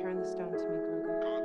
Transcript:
Return the stone to me, Grogu.